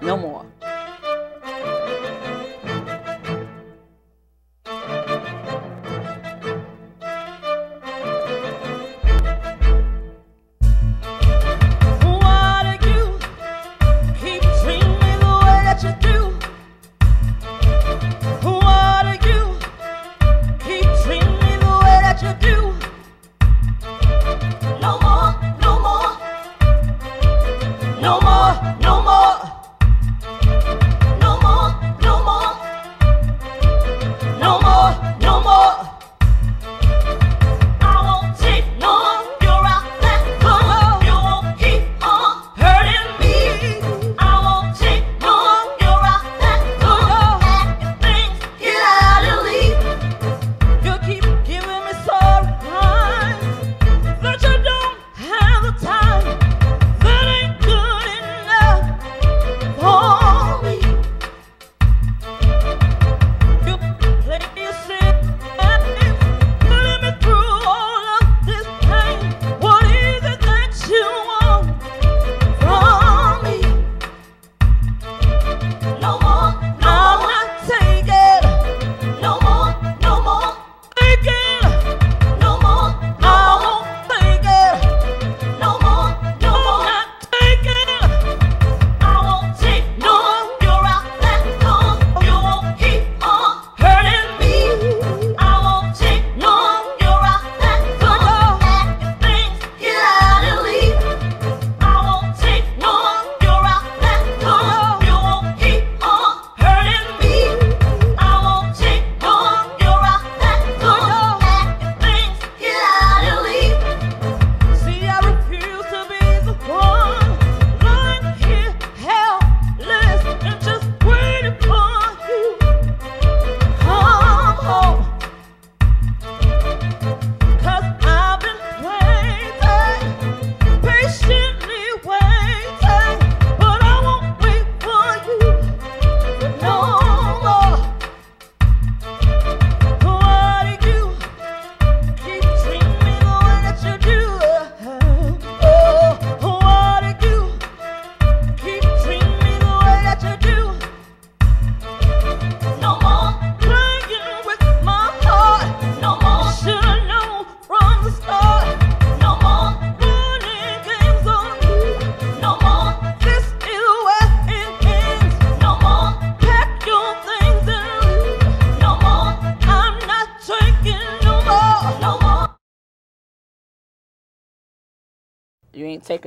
No more. You ain't taking